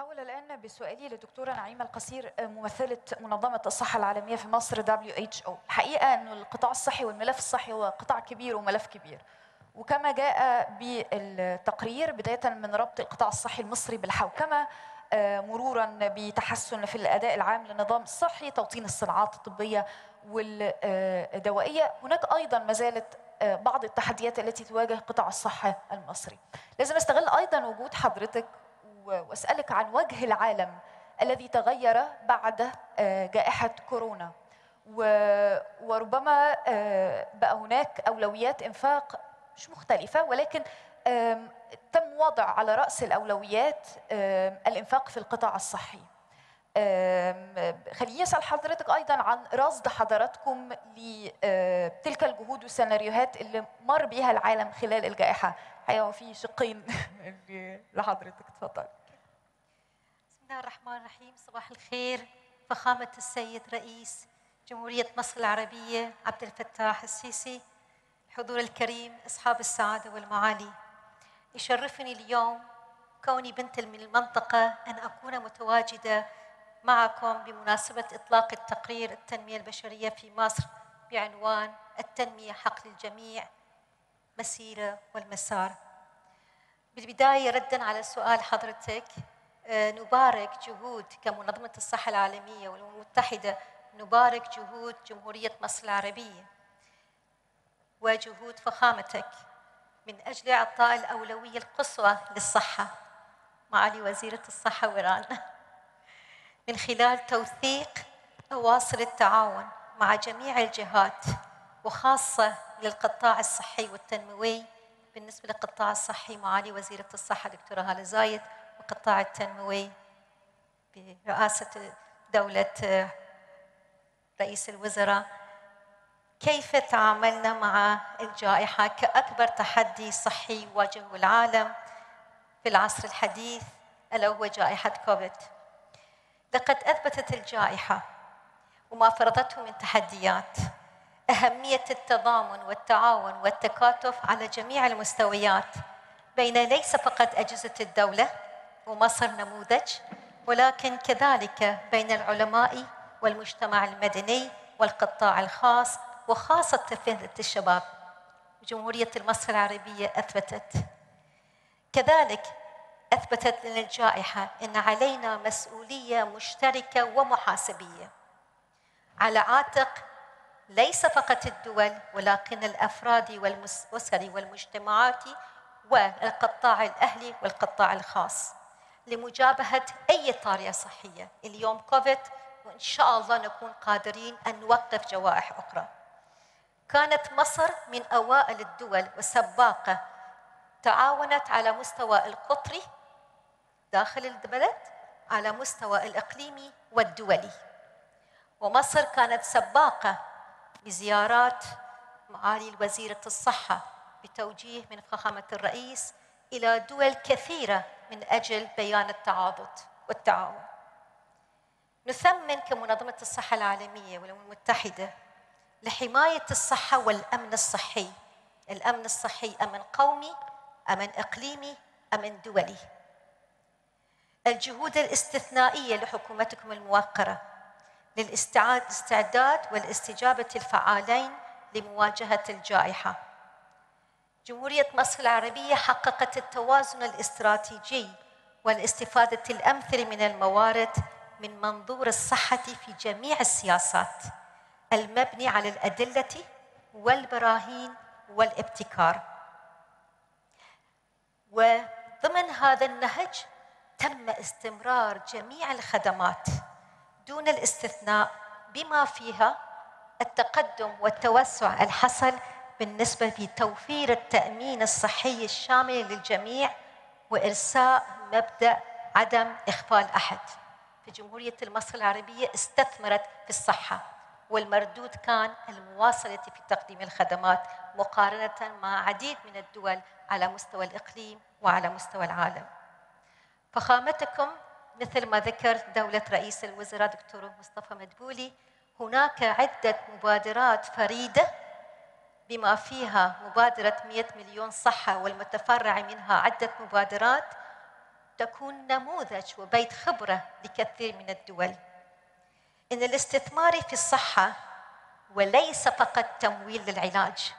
أتحول الآن بسؤالي للدكتورة نعيمة القصير ممثلة منظمة الصحة العالمية في مصر WHO الحقيقة أن القطاع الصحي والملف الصحي هو قطاع كبير وملف كبير. وكما جاء بالتقرير بداية من ربط القطاع الصحي المصري بالحوكمة آه، مرورا بتحسن في الأداء العام للنظام الصحي توطين الصناعات الطبية والدوائية. هناك أيضا ما زالت آه، بعض التحديات التي تواجه قطاع الصحة المصري. لازم أستغل أيضا وجود حضرتك وأسألك عن وجه العالم الذي تغير بعد آه، جائحة كورونا. وربما آه، بقى هناك أولويات إنفاق مش مختلفة ولكن تم وضع على رأس الأولويات الإنفاق في القطاع الصحي. خليني أسأل حضرتك أيضا عن رصد حضراتكم لتلك الجهود والسيناريوهات اللي مر بها العالم خلال الجائحة. الحقيقة في شقين لحضرتك اتفضل بسم الله الرحمن الرحيم صباح الخير فخامة السيد رئيس جمهورية مصر العربية عبد الفتاح السيسي الحضور الكريم أصحاب السعادة والمعالي. يشرفني اليوم كوني بنت من المنطقة أن أكون متواجدة معكم بمناسبة إطلاق التقرير التنمية البشرية في مصر بعنوان التنمية حق للجميع مسيرة والمسار. بالبداية ردا على سؤال حضرتك نبارك جهود كمنظمة الصحة العالمية والأمم المتحدة نبارك جهود جمهورية مصر العربية وجهود فخامتك من أجل إعطاء الأولوية القصوى للصحة معالي وزيرة الصحة ويران. من خلال توثيق أواصر التعاون مع جميع الجهات وخاصة للقطاع الصحي والتنموي بالنسبة للقطاع الصحي معالي وزيرة الصحة دكتورة هالة زايد والقطاع التنموي برئاسة دولة رئيس الوزراء. كيف تعاملنا مع الجائحة؟ كأكبر تحدي صحي يواجهه العالم في العصر الحديث ألا هو جائحة كوفيد؟ لقد أثبتت الجائحة وما فرضته من تحديات. أهمية التضامن والتعاون والتكاتف على جميع المستويات. بين ليس فقط أجهزة الدولة ومصر نموذج ولكن كذلك بين العلماء والمجتمع المدني والقطاع الخاص وخاصة فئة الشباب. جمهورية مصر العربية أثبتت. كذلك أثبتت لنا الجائحة أن علينا مسؤولية مشتركة ومحاسبية. على عاتق ليس فقط الدول ولكن الأفراد والاسر والمجتمعات والقطاع الأهلي والقطاع الخاص. لمجابهة أي طارئة صحية. اليوم كوفيد وإن شاء الله نكون قادرين أن نوقف جوائح أخرى. كانت مصر من أوائل الدول وسباقة تعاونت على مستوى القطري داخل البلد على مستوى الإقليمي والدولي. ومصر كانت سباقة بزيارات معالي وزيرة الصحة بتوجيه من فخامة الرئيس إلى دول كثيرة من أجل بيان التعاضد والتعاون. نثمن كمنظمة الصحة العالمية والأمم المتحدة لحماية الصحة والأمن الصحي. الأمن الصحي أمن قومي أمن إقليمي أمن دولي. الجهود الاستثنائية لحكومتكم الموقرة للاستعداد والاستجابة الفعالين لمواجهة الجائحة. جمهورية مصر العربية حققت التوازن الاستراتيجي والاستفادة الأمثل من الموارد من منظور الصحة في جميع السياسات المبني على الأدلة والبراهين والابتكار. وضمن هذا النهج تم استمرار جميع الخدمات دون الاستثناء بما فيها التقدم والتوسع الحصل بالنسبة لتوفير التأمين الصحي الشامل للجميع وإرساء مبدأ عدم إخفال أحد في جمهورية مصر العربية استثمرت في الصحة والمردود كان المواصلة في تقديم الخدمات مقارنة مع عديد من الدول على مستوى الإقليم وعلى مستوى العالم. فخامتكم مثل ما ذكر دولة رئيس الوزراء دكتور مصطفى مدبولي هناك عدة مبادرات فريدة بما فيها مبادرة 100 مليون صحة والمتفرع منها عدة مبادرات تكون نموذج وبيت خبرة لكثير من الدول. إن الاستثمار في الصحة وليس فقط تمويل للعلاج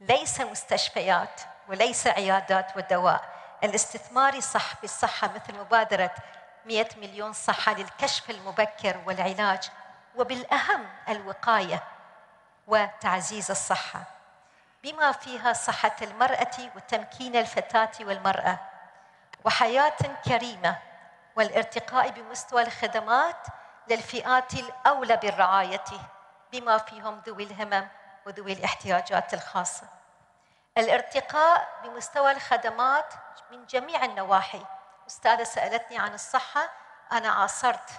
ليس مستشفيات وليس عيادات ودواء الاستثمار صح في الصحة مثل مبادرة 100 مليون صحة للكشف المبكر والعلاج وبالأهم الوقاية وتعزيز الصحة. بما فيها صحة المرأة وتمكين الفتاة والمرأة. وحياة كريمة والارتقاء بمستوى الخدمات للفئات الأولى بالرعاية بما فيهم ذوي الهمم وذوي الاحتياجات الخاصة. الارتقاء بمستوى الخدمات من جميع النواحي. أستاذة سألتني عن الصحة أنا عاصرت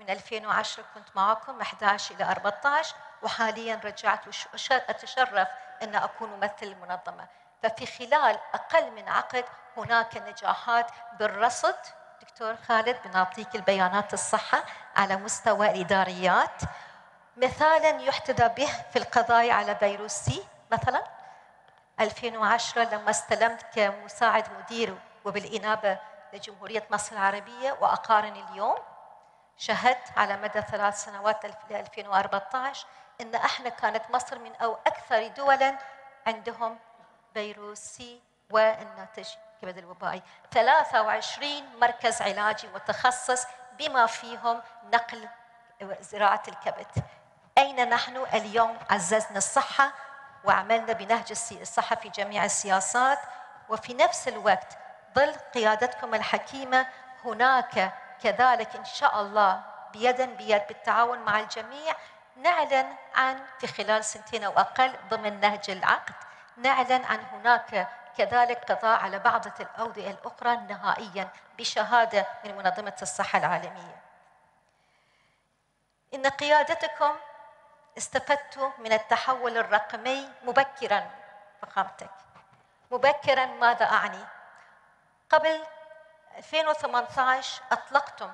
من 2010 كنت معكم 11 إلى 14 وحاليا رجعت وأتشرف أن أكون ممثل المنظمة ففي خلال أقل من عقد هناك نجاحات بالرصد. دكتور خالد بنعطيك البيانات الصحة على مستوى الإداريات. مثالا يحتذى به في القضايا على فيروس سي مثلا 2010 لما استلمت كمساعد مدير وبالإنابة لجمهورية مصر العربية وأقارن اليوم. شهدت على مدى ثلاث سنوات 2014 إن أحنا كانت مصر من أو أكثر دولا عندهم فيروس سي والناتج الكبد الوبائي. 23 مركز علاجي متخصص بما فيهم نقل زراعة الكبد. أين نحن اليوم؟ عززنا الصحة وعملنا بنهج الصحة في جميع السياسات. وفي نفس الوقت ظل قيادتكم الحكيمة هناك كذلك إن شاء الله بيدا بيد بالتعاون مع الجميع نعلن عن في خلال سنتين أو أقل ضمن نهج العقد نعلن عن هناك كذلك قضاء على بعض الاوضيه الأخرى نهائيا بشهادة من منظمة الصحة العالمية. إن قيادتكم استفدتوا من التحول الرقمي مبكرا فخامتك. مبكرا ماذا أعني؟ قبل 2018 أطلقتم.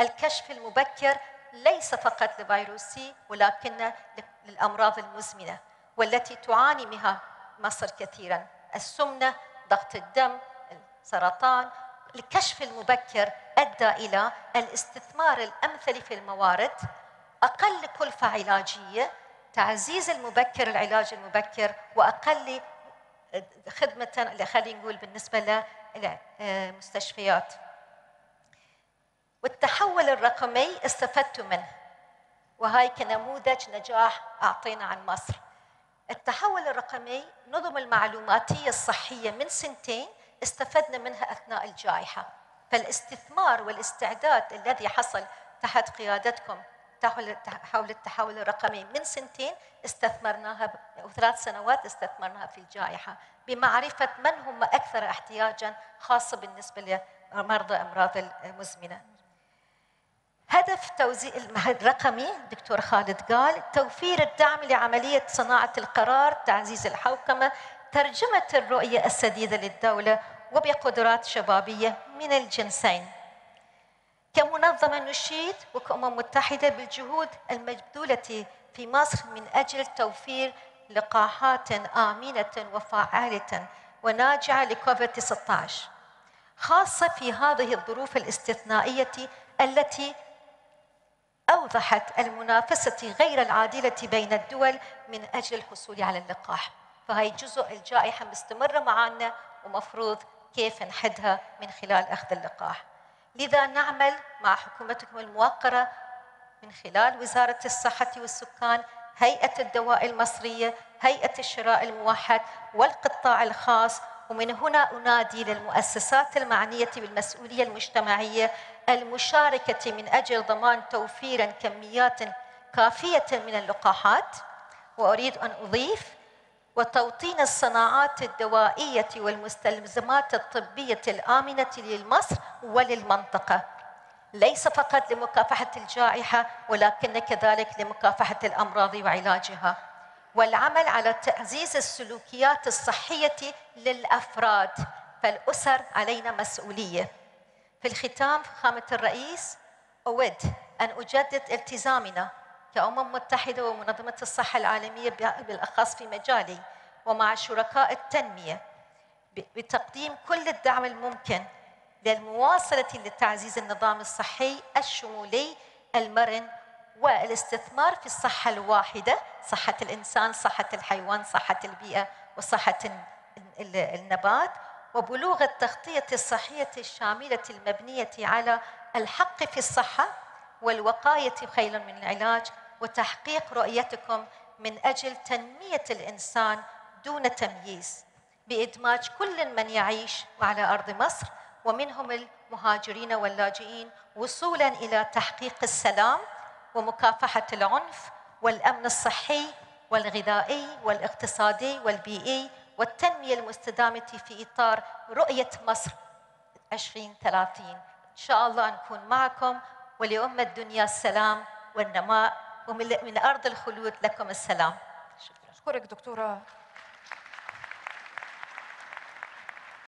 الكشف المبكر ليس فقط لفيروس سي ولكن للأمراض المزمنة والتي تعاني منها مصر كثيرا. السمنة ضغط الدم السرطان. الكشف المبكر أدى إلى الاستثمار الأمثل في الموارد. أقل كلفة علاجية تعزيز المبكر العلاج المبكر وأقل خدمة خلينا نقول بالنسبة المستشفيات والتحول الرقمي استفدت منه وهاي كنموذج نجاح أعطينا عن مصر. التحول الرقمي نظم المعلوماتية الصحية من سنتين استفدنا منها أثناء الجائحة. فالاستثمار والاستعداد الذي حصل تحت قيادتكم حول التحول الرقمي من سنتين استثمرناها وثلاث سنوات استثمرناها في الجائحة بمعرفة من هم أكثر احتياجا خاصة بالنسبة لمرضى أمراض المزمنة. هدف توزيع الرقمي دكتور خالد قال توفير الدعم لعملية صناعة القرار تعزيز الحوكمة ترجمة الرؤية السديدة للدولة وبقدرات شبابية من الجنسين. كمنظمة نشيد وكأمم متحدة بالجهود المبذولة في مصر من أجل توفير لقاحات آمنة وفعالة وناجعة لكوفيد 19 خاصة في هذه الظروف الاستثنائية التي أوضحت المنافسة غير العادلة بين الدول من أجل الحصول على اللقاح. فهي جزء الجائحة مستمرة معنا ومفروض كيف نحدها من خلال أخذ اللقاح. لذا نعمل مع حكومتكم الموقرة من خلال وزارة الصحة والسكان هيئة الدواء المصرية هيئة الشراء الموحد والقطاع الخاص. ومن هنا أنادي للمؤسسات المعنية بالمسؤولية المجتمعية المشاركة من أجل ضمان توفير كميات كافية من اللقاحات. وأريد أن أضيف وتوطين الصناعات الدوائية والمستلزمات الطبية الآمنة لمصر وللمنطقة. ليس فقط لمكافحة الجائحة ولكن كذلك لمكافحة الأمراض وعلاجها. والعمل على تعزيز السلوكيات الصحية للأفراد فالأسر علينا مسؤولية. في الختام فخامة الرئيس أود أن أجدد التزامنا كأمم متحدة ومنظمة الصحة العالمية بالأخص في مجالي ومع شركاء التنمية بتقديم كل الدعم الممكن للمواصلة لتعزيز النظام الصحي الشمولي المرن والاستثمار في الصحة الواحدة صحة الإنسان صحة الحيوان صحة البيئة وصحة النبات وبلوغ التغطية الصحية الشاملة المبنية على الحق في الصحة والوقاية خير من العلاج وتحقيق رؤيتكم من أجل تنمية الإنسان دون تمييز بإدماج كل من يعيش على أرض مصر ومنهم المهاجرين واللاجئين وصولا إلى تحقيق السلام ومكافحة العنف والأمن الصحي والغذائي والاقتصادي والبيئي والتنمية المستدامة في إطار رؤية مصر 2030 إن شاء الله نكون معكم ولأمة الدنيا السلام والنماء ومن أرض الخلود لكم السلام. شكرا. أشكرك دكتورة